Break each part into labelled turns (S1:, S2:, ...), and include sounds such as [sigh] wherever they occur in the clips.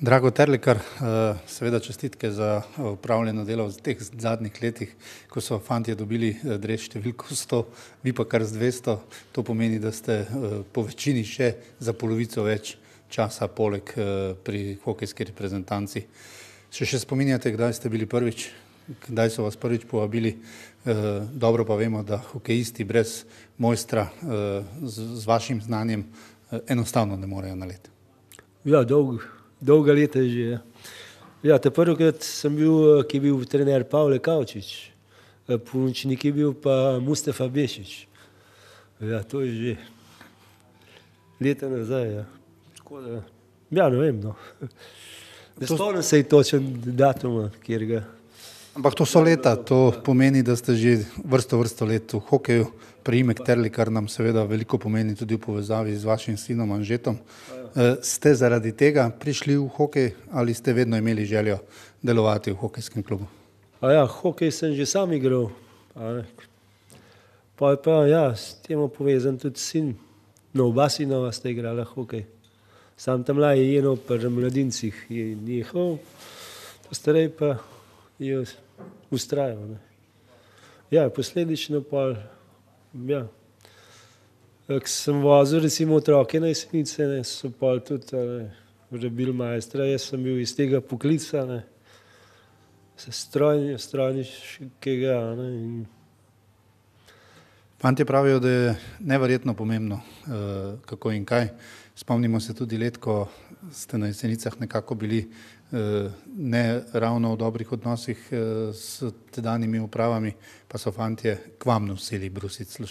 S1: Drago Terlikar, eh, seveda čestitke za upravljeno delo v teh zadnjih letih, ko so fantje dobili eh, drež številko 100, vi pa kar z 200. To pomeni, da ste eh, po večini še za polovico več časa poleg pri hokejski reprezentanci. Še še spominjate, kdaj ste bili prvič, kdaj so vas prvič povabili? Dobro pa vemo, da hokejisti brez mojstra z vašim znanjem enostavno ne morejo na let.
S2: Ja, dolgo dolga leta že. Ja, te prvikrat sem bil, ki je bil trener Pavle Kavčič, pomočnik je bil pa Mustafa Bešič. Ja, to je že leta nazaj. Ja, da, ja ne vem. No. Ne spomnim se točen datum, kjer ga.
S1: Ampak to so leta, to pomeni, da ste že vrsto, vrsto let v hokeju, priimek Terli, kar nam seveda veliko pomeni tudi v povezavi z vašim sinom Anžetom. Eh, ste zaradi tega prišli v hokej ali ste vedno imeli željo delovati v hokejskem klubu?
S2: A ja, hokej sem že sam igral. Pa je pa ja, s tem povezan tudi sin. No, oba sinova sta igrala hokej. Sam tam mlaj je eno pri mladincih je njihov, starej pa je ustrajal. Ja, posledično pa ja, Ko sem vozil recimo otroke na jesenice, ne, so pa tudi vrebili majstra, jaz sem bil iz tega poklica, ne, strojni, strojniškega. Ne, in...
S1: Fantje pravijo, da je neverjetno pomembno, uh, kako in kaj. Spomnimo se tudi let, ko ste na jesenicah nekako bili uh, ne ravno v dobrih odnosih uh, s tedanjimi upravami, pa so fantje k vam nosili brusiti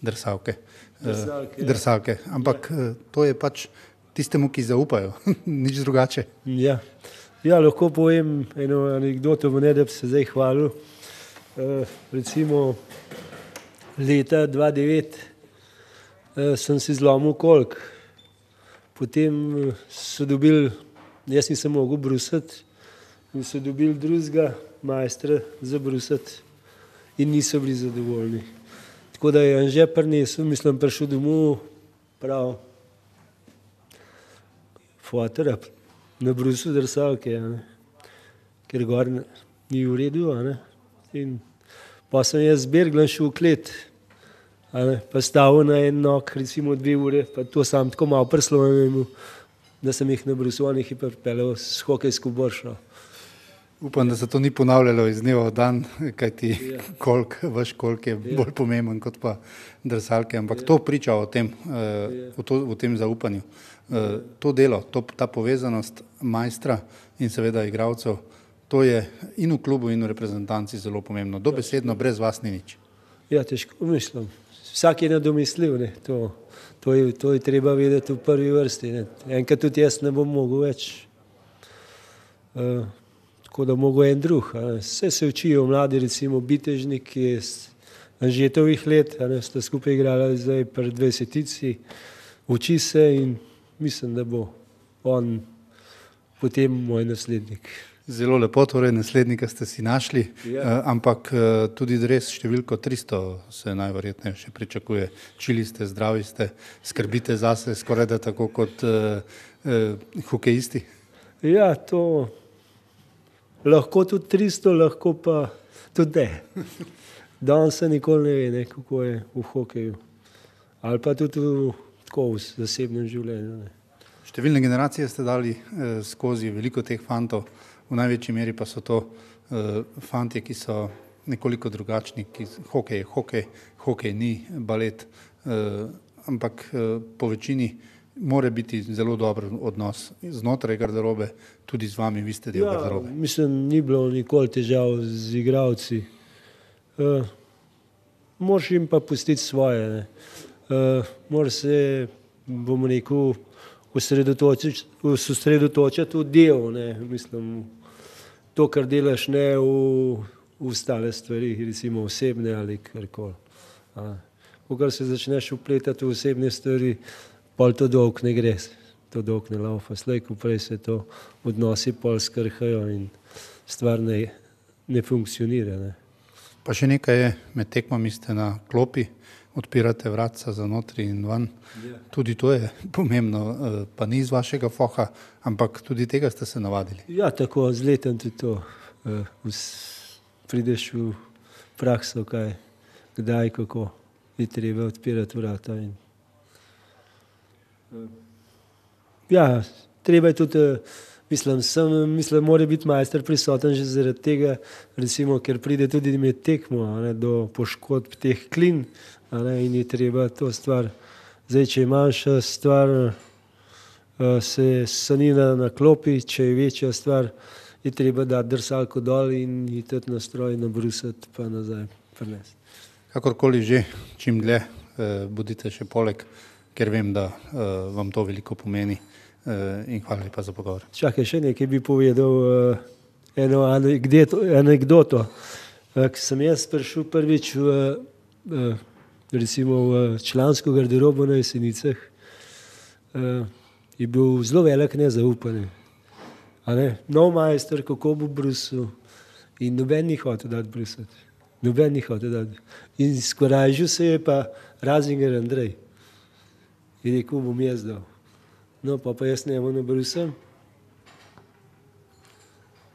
S1: drsavke.
S2: Drsalke,
S1: uh, drsalke. Ampak ja. to je pač tistemu, ki zaupajo, [laughs] nič drugače.
S2: Ja. ja, lahko povem eno anegdoto, ne da bi se zdaj hvalil. Uh, recimo leta 2009 uh, sem si zlomil kolk, potem so dobili, jaz nisem mogel brusiti, in so dobili drugega majstra za brusiti in niso bili zadovoljni. Tako da je Anže prinesel, mislim, prišel domov, prav, fotora, na brusu drsalke, ker gor ni v redu, pa sem jaz zberglan šel v klet, pa stavil na en nog, recimo dve ure, pa to sam tako malo prslovem, da sem jih na jih je pripeljal s hokejsko boršo.
S1: Upam, da se to ni ponavljalo iz dneva v dan, kaj ti ja. kolk, vaš kolk je ja. bolj pomemben kot pa drsalke, ampak ja. to priča o tem, uh, o, to, o tem zaupanju. Uh, to delo, to, ta povezanost majstra in seveda igralcev, to je in v klubu in v reprezentanci zelo pomembno. Dobesedno, brez vas ni nič.
S2: Ja, težko mislim. Vsak je nadomestljiv, ne. To, to, je, to je treba vedeti v prvi vrsti. Ne. Enkrat tudi jaz ne bom mogel več. Uh, tako da mogo en drug. Vse se učijo mladi, recimo bitežniki iz Anžetovih let, ne, sta skupaj igrala zdaj pred dvajsetici, uči se in mislim, da bo on potem moj naslednik.
S1: Zelo lepo, torej naslednika ste si našli, ja. uh, ampak uh, tudi res številko 300 se najverjetneje še pričakuje. Čili ste, zdravi ste, skrbite zase, skoraj da tako kot uh, uh, hokejisti.
S2: Ja, to lahko tudi 300, lahko pa tudi ne. Danes se nikoli ne ve, ne, kako je v hokeju. Ali pa tudi v, tako, v zasebnem življenju. Ne.
S1: Številne generacije ste dali eh, skozi veliko teh fantov, v največji meri pa so to eh, fanti, ki so nekoliko drugačni, ki hokej je hokej, hokej ni balet, eh, ampak eh, po večini mora biti zelo dober odnos znotraj garderobe, tudi z vami, vi ste del ja, garderobe.
S2: Mislim, ni bilo nikoli težav z igravci. Uh, Moraš jim pa pustiti svoje. Uh, Moraš se, bom rekel, osredotočiti v del, ne. mislim, to, kar delaš, ne v, v ostale stvari, recimo osebne ali karkoli. Ko se začneš upletati v osebne stvari, pol to dolg ne gre, to dolg ne laufa. Slej, ko prej se to odnosi pol skrhajo in stvar ne, ne funkcionira. Ne.
S1: Pa še nekaj je, med tekmami ste na klopi, odpirate vratca za notri in ven. Tudi to je [laughs] pomembno, eh, pa ni iz vašega foha, ampak tudi tega ste se navadili.
S2: Ja, tako z letom tudi to. eh, vs- Prideš v prakso, kaj, kdaj, kako je treba odpirati vrata. In, eh, ja, treba je tudi, mislim, sem, mislim, mora biti majster prisoten že zaradi tega, recimo, ker pride tudi med tekmo ne, do poškodb teh klin ne, in je treba to stvar. Zdaj, če je manjša stvar, eh, se sanira na klopi, če je večja stvar, je treba dati drsalko dol in iti na stroj, nabrusiti pa nazaj prinesti.
S1: Kakorkoli že, čim dlje eh, bodite še poleg, ker vem, da eh, vam to veliko pomeni in hvala lepa za pogovor.
S2: Čakaj, še nekaj bi povedal, uh, eno anegdoto. Uh, Ko sem jaz prišel prvič v, recimo v člansko garderobo na Jesenicah, je bil zelo velik nezaupanje. Ne? Nov majster, kako bo brusil in noben ni hotel dati brusiti. Noben ni hotel dati. In skorajžil se je pa Razinger Andrej. In rekel bom jaz dal. No, pa pa jaz njemu ne brusem.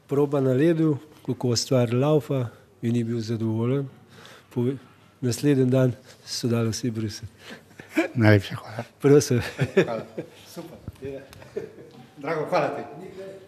S2: Proba na ledu, kako stvar laufa in ni bil zadovoljen. Pove, naslednji dan so dali vsi brusiti.
S1: Najlepša hvala.
S2: Prosim.
S1: hvala. Super. Drago, hvala ti.